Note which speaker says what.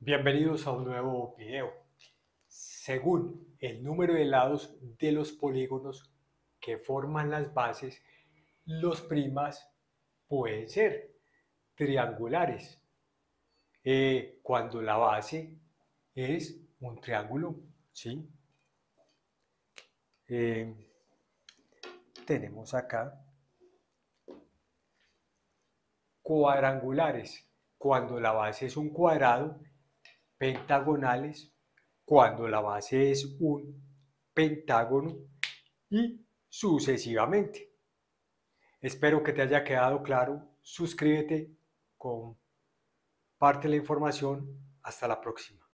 Speaker 1: Bienvenidos a un nuevo video. Según el número de lados de los polígonos que forman las bases, los primas pueden ser triangulares. Eh, cuando la base es un triángulo, ¿sí? Eh, tenemos acá cuadrangulares. Cuando la base es un cuadrado, pentagonales cuando la base es un pentágono y sucesivamente. Espero que te haya quedado claro. Suscríbete, comparte la información. Hasta la próxima.